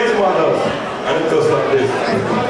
raise one of those. And it goes like this.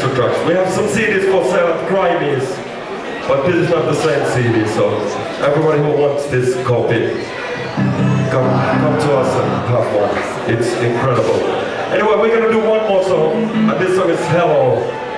extra tracks. We have some CDs for sale at but this is not the same CD, so everybody who wants this copy, come, come to us and have one. It's incredible. Anyway, we're gonna do one more song, and this song is Hello.